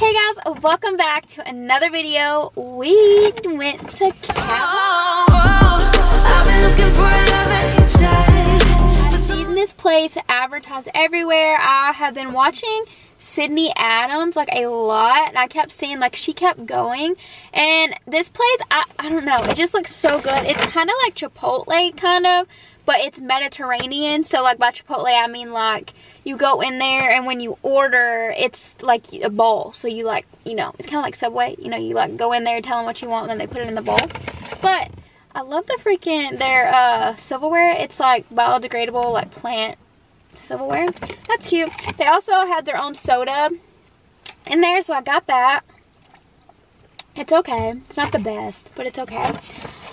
Hey guys, welcome back to another video. We went to Cava. I've seen this place advertised everywhere. I have been watching Sydney Adams like a lot and I kept seeing like she kept going and this place I, I don't know it just looks so good it's kind of like Chipotle kind of but it's Mediterranean. So like by Chipotle, I mean like you go in there and when you order, it's like a bowl. So you like, you know, it's kind of like Subway. You know, you like go in there, tell them what you want, and then they put it in the bowl. But I love the freaking, their uh, silverware. It's like biodegradable, like plant silverware. That's cute. They also had their own soda in there, so I got that. It's okay. It's not the best, but it's okay.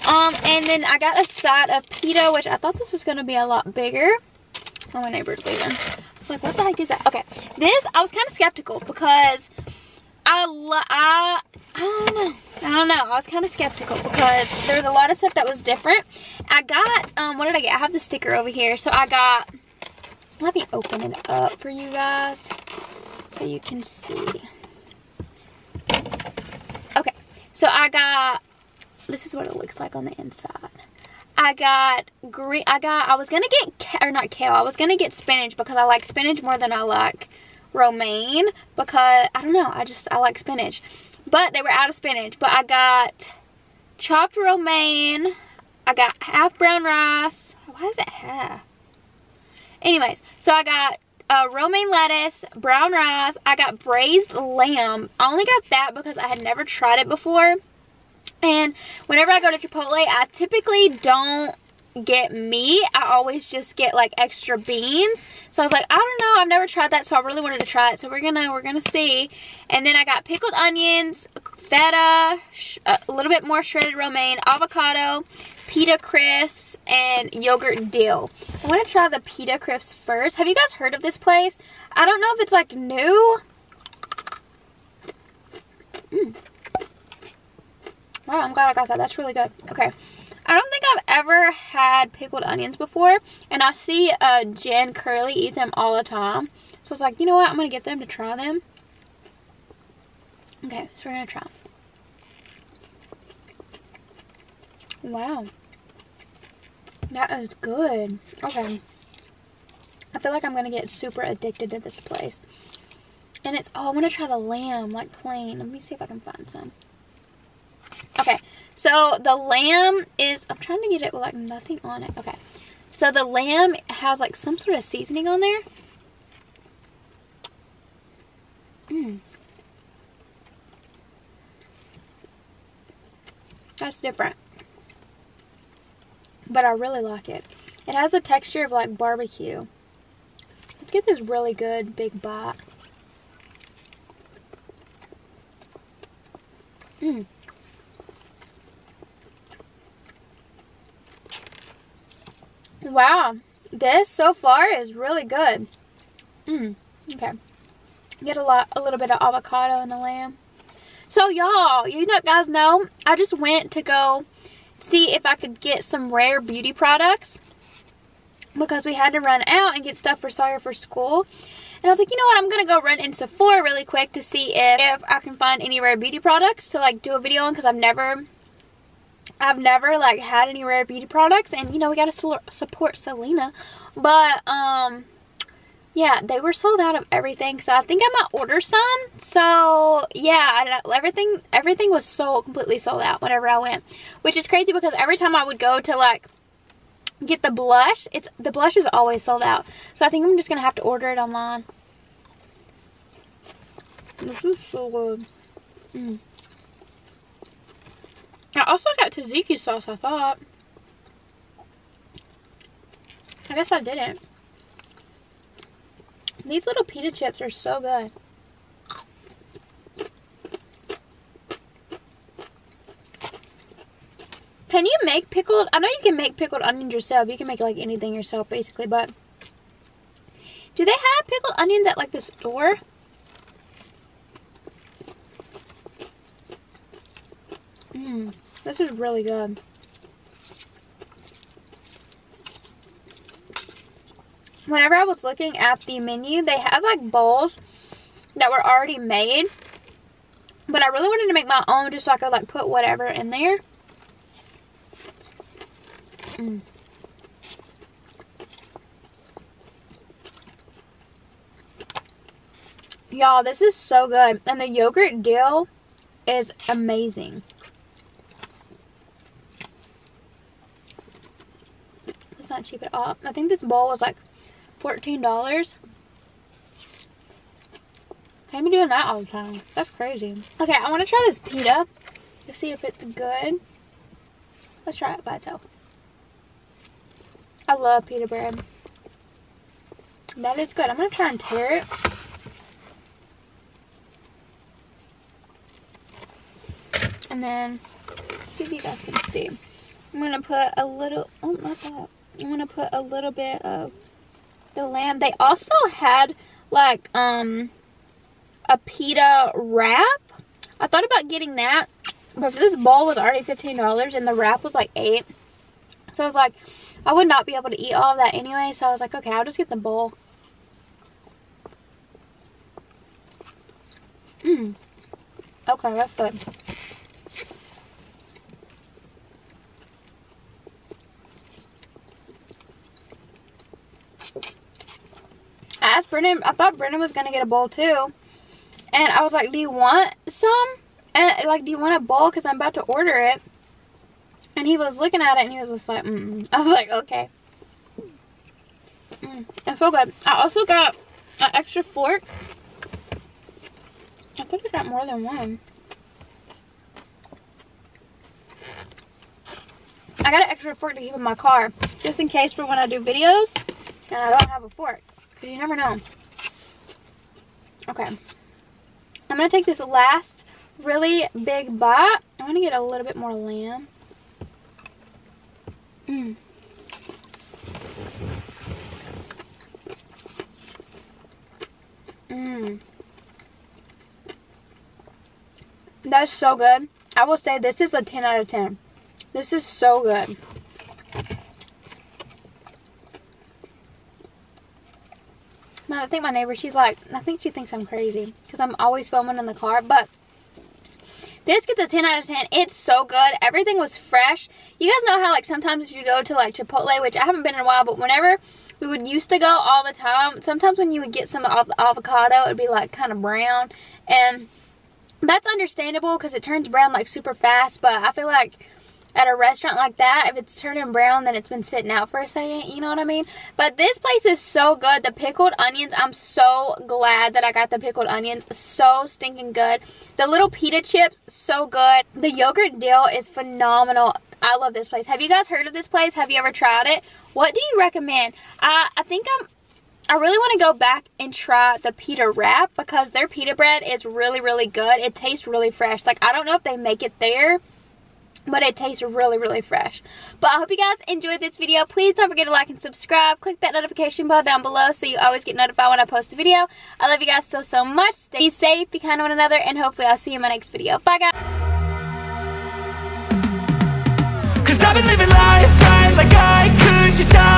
Um, and then I got a side of pita, which I thought this was going to be a lot bigger. Oh, my neighbor's leaving. I was like, what the heck is that? Okay, this, I was kind of skeptical because I, I, I don't know. I don't know. I was kind of skeptical because there was a lot of stuff that was different. I got, um, what did I get? I have the sticker over here. So I got, let me open it up for you guys so you can see. Okay, so I got this is what it looks like on the inside. I got green, I got, I was to get, or not kale, I was to get spinach because I like spinach more than I like romaine because, I don't know, I just, I like spinach. But they were out of spinach, but I got chopped romaine, I got half brown rice, why is it half? Anyways, so I got uh, romaine lettuce, brown rice, I got braised lamb. I only got that because I had never tried it before. And whenever I go to Chipotle, I typically don't get meat. I always just get like extra beans. So I was like, I don't know, I've never tried that, so I really wanted to try it. So we're gonna we're gonna see. And then I got pickled onions, feta, a little bit more shredded romaine, avocado, pita crisps, and yogurt dill. I want to try the pita crisps first. Have you guys heard of this place? I don't know if it's like new. Mm. Wow, I'm glad I got that. That's really good. Okay. I don't think I've ever had pickled onions before. And I see uh, Jen Curly eat them all the time. So I was like, you know what? I'm going to get them to try them. Okay, so we're going to try. Wow. That is good. Okay. I feel like I'm going to get super addicted to this place. And it's, oh, I want to try the lamb, like plain. Let me see if I can find some. Okay, so the lamb is, I'm trying to get it with like nothing on it. Okay, so the lamb has like some sort of seasoning on there. Mmm. That's different. But I really like it. It has the texture of like barbecue. Let's get this really good big bite. Mmm. Wow, this so far is really good. Mm, okay. Get a lot, a little bit of avocado in the lamb. So y'all, you know, guys know, I just went to go see if I could get some rare beauty products because we had to run out and get stuff for Sawyer for school. And I was like, you know what, I'm going to go run in Sephora really quick to see if, if I can find any rare beauty products to like do a video on because I've never I've never like had any rare beauty products. And you know we gotta support Selena. But um yeah they were sold out of everything so I think I might order some so yeah everything everything was so completely sold out whenever I went which is crazy because every time I would go to like get the blush it's the blush is always sold out so I think I'm just gonna have to order it online this is so good mm. I also got tzatziki sauce, I thought. I guess I didn't. These little pita chips are so good. Can you make pickled? I know you can make pickled onions yourself. You can make like anything yourself basically, but do they have pickled onions at like the store? Mmm. This is really good. Whenever I was looking at the menu, they had like bowls that were already made. But I really wanted to make my own just so I could like put whatever in there. Mm. Y'all, this is so good. And the yogurt dill is amazing. It's not cheap at all. I think this bowl was like $14. Can't be doing that all the time. That's crazy. Okay, I want to try this pita to see if it's good. Let's try it by itself. I love pita bread. That is good. I'm going to try and tear it. And then, see if you guys can see. I'm going to put a little, oh, not that. I'm going to put a little bit of the lamb. They also had, like, um, a pita wrap. I thought about getting that, but this bowl was already $15 and the wrap was like 8 So I was like, I would not be able to eat all of that anyway, so I was like, okay, I'll just get the bowl. Mmm. Okay, that's good. Asked Brennan, I thought Brennan was going to get a bowl too. And I was like, do you want some? And like, do you want a bowl? Because I'm about to order it. And he was looking at it and he was just like, mm. I was like, okay. Mm, it felt good. I also got an extra fork. I think I got more than one. I got an extra fork to keep in my car. Just in case for when I do videos and I don't have a fork. Because you never know. Okay. I'm going to take this last really big bite. I'm going to get a little bit more lamb. Mmm. Mmm. That's so good. I will say this is a 10 out of 10. This is so good. Man, I think my neighbor, she's like, I think she thinks I'm crazy because I'm always filming in the car. But this gets a 10 out of 10. It's so good. Everything was fresh. You guys know how like sometimes if you go to like Chipotle, which I haven't been in a while, but whenever we would used to go all the time, sometimes when you would get some avocado, it would be like kind of brown. And that's understandable because it turns brown like super fast. But I feel like at a restaurant like that, if it's turning brown, then it's been sitting out for a second, you know what I mean? But this place is so good. The pickled onions, I'm so glad that I got the pickled onions. So stinking good. The little pita chips, so good. The yogurt dill is phenomenal. I love this place. Have you guys heard of this place? Have you ever tried it? What do you recommend? I, I think I'm I really want to go back and try the pita wrap because their pita bread is really, really good. It tastes really fresh. Like, I don't know if they make it there but it tastes really really fresh. But i hope you guys enjoyed this video. Please don't forget to like and subscribe. Click that notification bell down below so you always get notified when i post a video. I love you guys so so much. Stay safe be kind to one another and hopefully i'll see you in my next video. Bye guys. Cause I've been living life right like I could just die